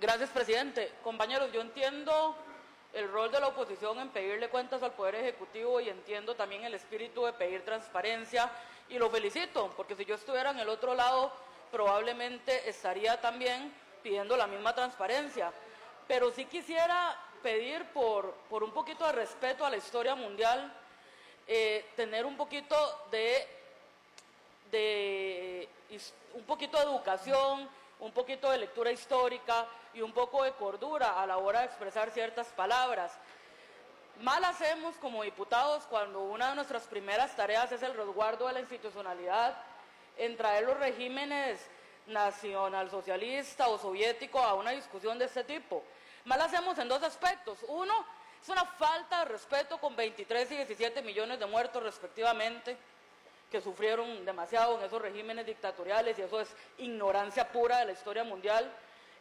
Gracias, presidente. Compañeros, yo entiendo el rol de la oposición en pedirle cuentas al Poder Ejecutivo y entiendo también el espíritu de pedir transparencia y lo felicito, porque si yo estuviera en el otro lado, probablemente estaría también pidiendo la misma transparencia. Pero sí quisiera pedir por, un poquito de respeto a la historia mundial, eh, tener un poquito de, un poquito de educación, un poquito de lectura histórica y un poco de cordura a la hora de expresar ciertas palabras. Mal hacemos como diputados cuando una de nuestras primeras tareas es el resguardo de la institucionalidad en traer los regímenes nacionalsocialista o soviético a una discusión de este tipo. Mal hacemos en dos aspectos. Uno, es una falta de respeto con 23 y 17 millones de muertos respectivamente que sufrieron demasiado en esos regímenes dictatoriales y eso es ignorancia pura de la historia mundial.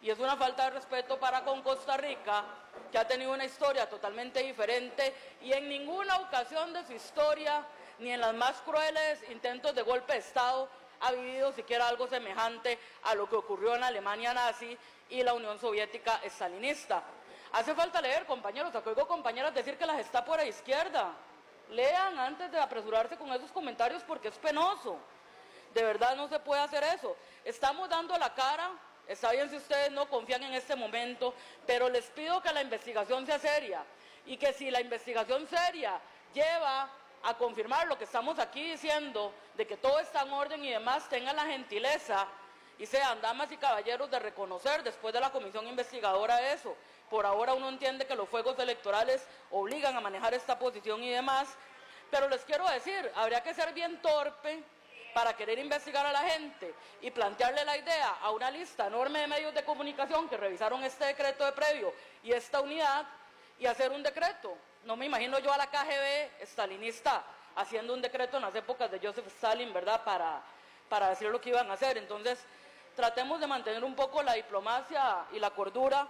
Y es una falta de respeto para con Costa Rica, que ha tenido una historia totalmente diferente y en ninguna ocasión de su historia, ni en las más crueles intentos de golpe de Estado, ha vivido siquiera algo semejante a lo que ocurrió en la Alemania nazi y la Unión Soviética estalinista. Hace falta leer, compañeros, oigo compañeras decir que las está por la izquierda. Lean antes de apresurarse con esos comentarios porque es penoso. De verdad no se puede hacer eso. Estamos dando la cara, está bien si ustedes no confían en este momento, pero les pido que la investigación sea seria y que si la investigación seria lleva a confirmar lo que estamos aquí diciendo, de que todo está en orden y demás, tengan la gentileza y sean damas y caballeros de reconocer después de la comisión investigadora eso. Por ahora uno entiende que los fuegos electorales obligan a manejar esta posición y demás, pero les quiero decir, habría que ser bien torpe para querer investigar a la gente y plantearle la idea a una lista enorme de medios de comunicación que revisaron este decreto de previo y esta unidad y hacer un decreto. No me imagino yo a la KGB estalinista haciendo un decreto en las épocas de Joseph Stalin, ¿verdad?, para, para decir lo que iban a hacer. Entonces, tratemos de mantener un poco la diplomacia y la cordura,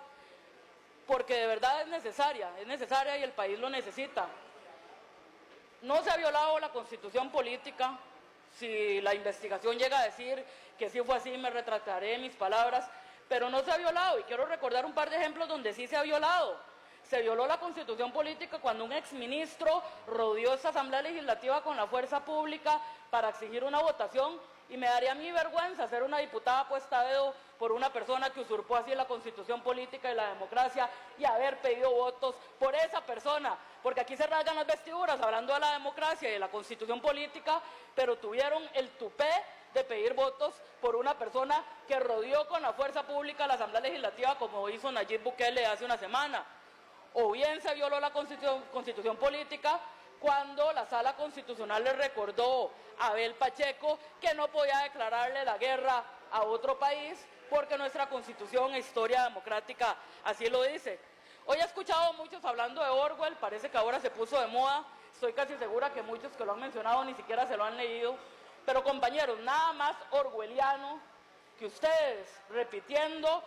porque de verdad es necesaria, es necesaria y el país lo necesita. No se ha violado la constitución política. Si la investigación llega a decir que sí fue así, me retrataré mis palabras, pero no se ha violado. Y quiero recordar un par de ejemplos donde sí se ha violado. Se violó la constitución política cuando un exministro rodeó esta Asamblea Legislativa con la fuerza pública para exigir una votación y me daría mí vergüenza ser una diputada puesta a dedo por una persona que usurpó así la constitución política y la democracia y haber pedido votos por esa persona, porque aquí se rasgan las vestiduras hablando de la democracia y de la constitución política, pero tuvieron el tupé de pedir votos por una persona que rodeó con la fuerza pública la Asamblea Legislativa como hizo Nayib Bukele hace una semana. O bien se violó la constitución, política cuando la sala constitucional le recordó a Abel Pacheco que no podía declararle la guerra a otro país porque nuestra constitución e historia democrática. Así lo dice. Hoy he escuchado muchos hablando de Orwell, parece que ahora se puso de moda, estoy casi segura que muchos que lo han mencionado ni siquiera se lo han leído, pero compañeros, nada más orwelliano que ustedes repitiendo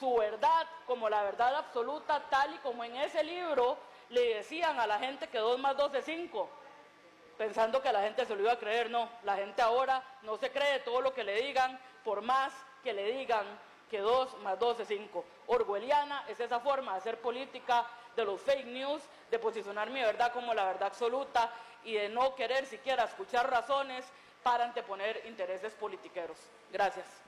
su verdad como la verdad absoluta, tal y como en ese libro le decían a la gente que 2 más 2 es 5, pensando que la gente se lo iba a creer. No, la gente ahora no se cree todo lo que le digan, por más que le digan que 2 más 2 es 5. Orwelliana es esa forma de hacer política de los fake news, de posicionar mi verdad como la verdad absoluta y de no querer siquiera escuchar razones para anteponer intereses politiqueros. Gracias.